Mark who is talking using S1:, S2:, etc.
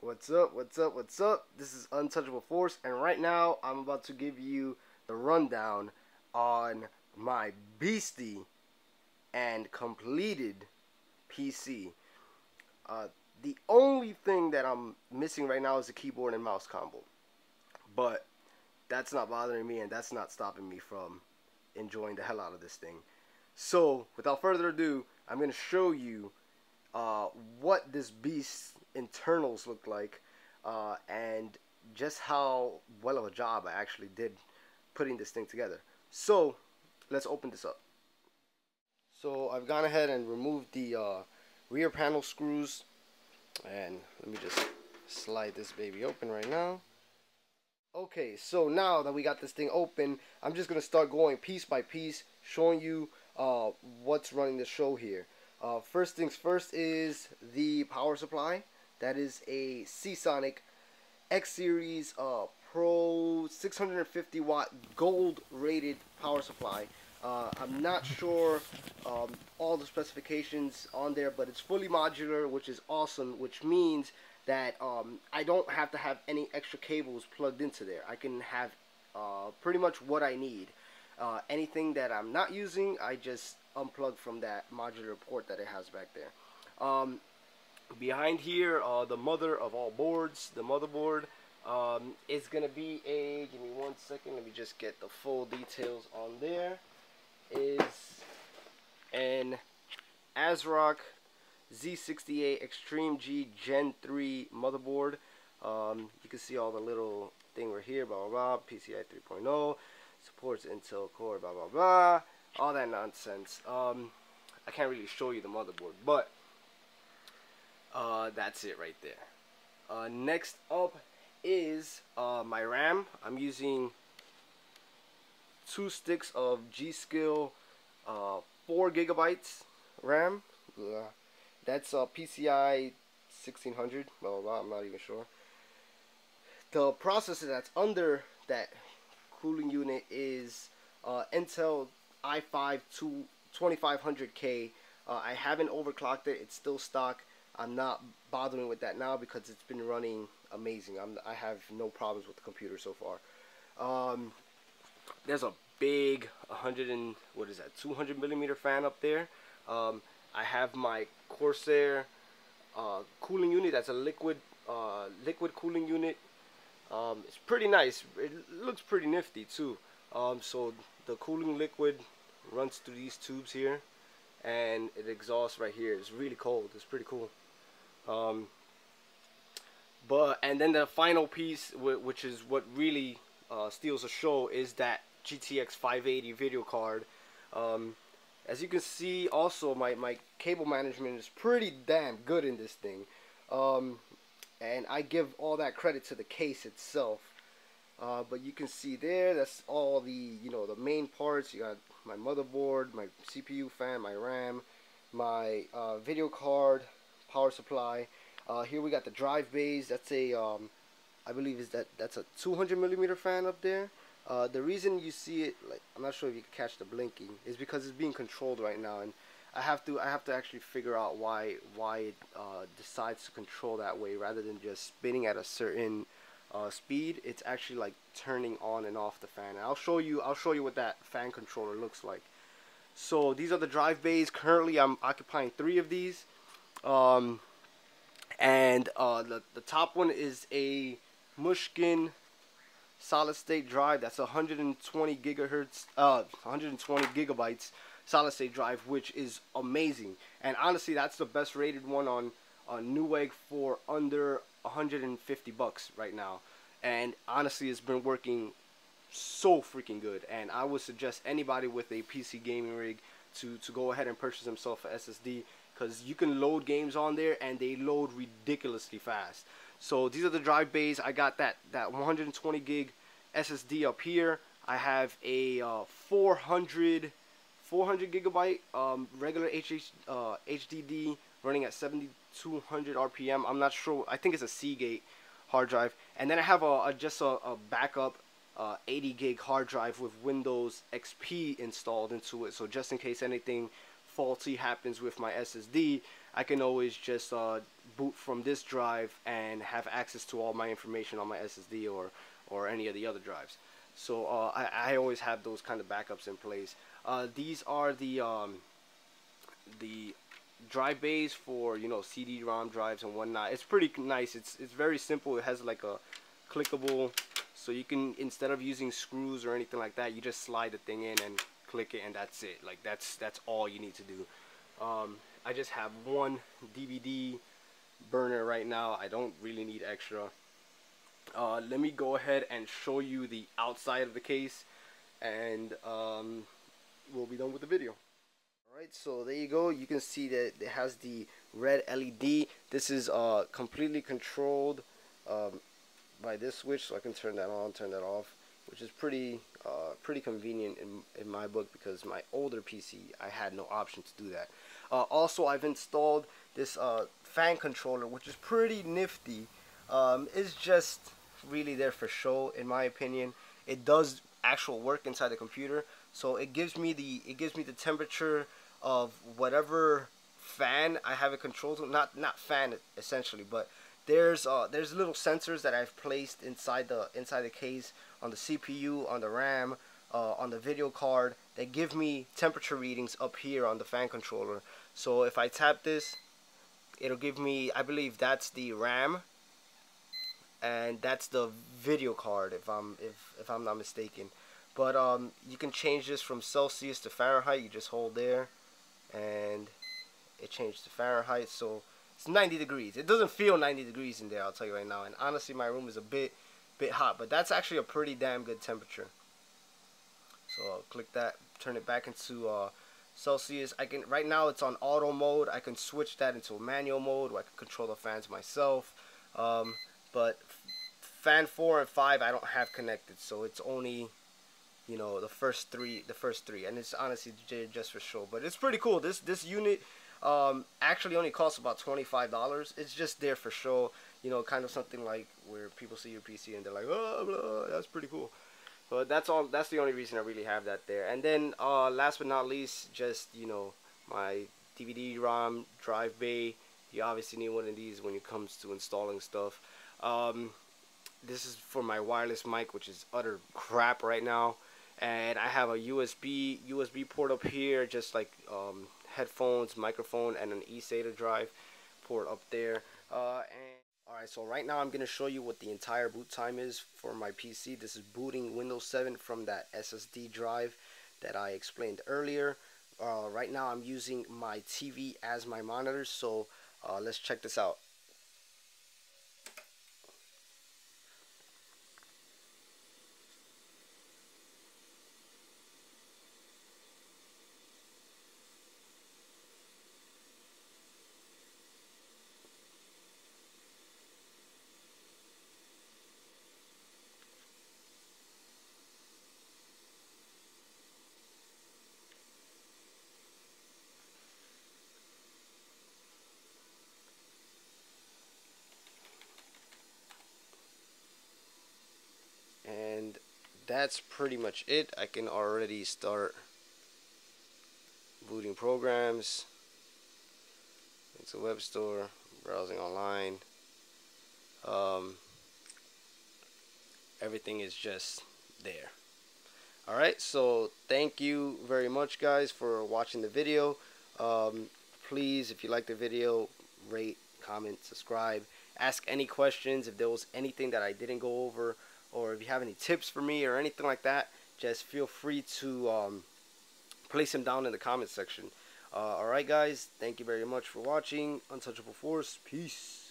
S1: What's up? What's up? What's up? This is Untouchable Force, and right now I'm about to give you the rundown on my beastie and completed PC. Uh, the only thing that I'm missing right now is the keyboard and mouse combo, but that's not bothering me, and that's not stopping me from enjoying the hell out of this thing. So, without further ado, I'm going to show you uh, what this beast internals look like uh, and just how well of a job I actually did putting this thing together. So let's open this up. So I've gone ahead and removed the uh, rear panel screws and let me just slide this baby open right now. Okay, so now that we got this thing open, I'm just going to start going piece by piece, showing you uh, what's running the show here. Uh, first things first is the power supply. That is a Seasonic X Series uh, Pro 650 watt gold rated power supply. Uh, I'm not sure um, all the specifications on there, but it's fully modular, which is awesome, which means that um, I don't have to have any extra cables plugged into there. I can have uh, pretty much what I need. Uh, anything that I'm not using, I just unplug from that modular port that it has back there. Um, behind here, uh, the mother of all boards, the motherboard, um, is to be a, give me one second, let me just get the full details on there, is an ASRock Z68 Extreme G Gen 3 motherboard. Um, you can see all the little thing right here, blah, blah, blah, PCI 3.0, supports Intel Core, blah, blah, blah, all that nonsense. Um, I can't really show you the motherboard, but uh, that's it right there. Uh, next up is uh, my RAM. I'm using two sticks of G.Skill uh, 4 gigabytes RAM. That's a PCI 1600, blah, blah, blah, I'm not even sure. The processor that's under that cooling unit is uh, Intel i5 2500K. Uh, I haven't overclocked it, it's still stock. I'm not bothering with that now because it's been running amazing. I'm, I have no problems with the computer so far. Um, there's a big 100 and what is that 200 millimeter fan up there. Um, I have my Corsair uh, cooling unit. That's a liquid uh, liquid cooling unit. Um, it's pretty nice. It looks pretty nifty too. Um, so the cooling liquid runs through these tubes here and it exhausts right here. It's really cold. It's pretty cool. Um, but and then the final piece, which is what really uh, steals the show, is that GTX 580 video card. Um, as you can see, also my my cable management is pretty damn good in this thing, um, and I give all that credit to the case itself. Uh, but you can see there, that's all the you know the main parts. You got my motherboard, my CPU fan, my RAM, my uh, video card, power supply. Uh, here we got the drive bays. That's a, um, I believe is that that's a 200 millimeter fan up there. Uh, the reason you see it, like I'm not sure if you can catch the blinking, is because it's being controlled right now, and I have to I have to actually figure out why why it uh, decides to control that way rather than just spinning at a certain uh, speed. It's actually like turning on and off the fan. And I'll show you I'll show you what that fan controller looks like. So these are the drive bays. Currently, I'm occupying three of these. Um, and uh, the, the top one is a Mushkin solid state drive that's 120 gigahertz uh 120 gigabytes solid state drive which is amazing. And honestly that's the best rated one on on Newegg for under 150 bucks right now. And honestly it's been working so freaking good. And I would suggest anybody with a PC gaming rig to to go ahead and purchase themselves a SSD because you can load games on there and they load ridiculously fast. So these are the drive bays. I got that that 120 gig SSD up here. I have a uh, 400 400 gigabyte um, regular HH, uh, HDD running at 7200 RPM. I'm not sure. I think it's a Seagate hard drive. And then I have a, a just a, a backup uh, 80 gig hard drive with Windows XP installed into it. So just in case anything faulty happens with my SSD, I can always just uh, boot from this drive and have access to all my information on my SSD or or any of the other drives. So uh, I, I always have those kind of backups in place. Uh, these are the um, the drive bays for you know CD-ROM drives and whatnot. It's pretty nice. It's it's very simple. It has like a clickable, so you can instead of using screws or anything like that, you just slide the thing in and click it, and that's it. Like that's that's all you need to do. Um, I just have one DVD burner right now. I don't really need extra. Uh, let me go ahead and show you the outside of the case and um, we'll be done with the video. Alright, so there you go. You can see that it has the red LED. This is uh, completely controlled um, by this switch, so I can turn that on, turn that off, which is pretty uh, pretty convenient in, in my book because my older PC, I had no option to do that. Uh, also, I've installed this uh, fan controller, which is pretty nifty. Um, it's just really there for show, in my opinion. It does actual work inside the computer, so it gives me the it gives me the temperature of whatever fan I have it controlled to. Not not fan essentially, but there's uh, there's little sensors that I've placed inside the inside the case on the CPU, on the RAM, uh, on the video card that give me temperature readings up here on the fan controller. So if I tap this, it'll give me, I believe that's the RAM, and that's the video card if I'm if if I'm not mistaken. But um, you can change this from Celsius to Fahrenheit. You just hold there, and it changed to Fahrenheit. So it's 90 degrees. It doesn't feel 90 degrees in there. I'll tell you right now. And honestly, my room is a bit bit hot, but that's actually a pretty damn good temperature. So I'll click that, turn it back into uh, Celsius. I can right now it's on auto mode. I can switch that into manual mode where I can control the fans myself. Um, but fan four and five I don't have connected, so it's only you know the first three, the first three, and it's honestly just for show. But it's pretty cool. This this unit um, actually only costs about twenty five dollars. It's just there for show. You know, kind of something like where people see your PC and they're like, oh, blah, that's pretty cool. But that's all. That's the only reason I really have that there. And then uh, last but not least, just you know my DVD-ROM drive bay. You obviously need one of these when it comes to installing stuff. Um, this is for my wireless mic, which is utter crap right now. And I have a USB USB port up here, just like um, headphones, microphone, and an eSATA drive port up there. Uh, and Alright, so right now I'm going to show you what the entire boot time is for my PC. This is booting Windows 7 from that SSD drive that I explained earlier. Uh, right now I'm using my TV as my monitor, so uh, let's check this out. That's pretty much it. I can already start booting programs It's a web store, browsing online. Um, everything is just there. Alright, so thank you very much guys for watching the video. Um, please, if you like the video, rate, comment, subscribe. Ask any questions if there was anything that I didn't go over or if you have any tips for me or anything like that, just feel free to um, place them down in the comment section. Uh, Alright guys, thank you very much for watching. Untouchable Force, peace.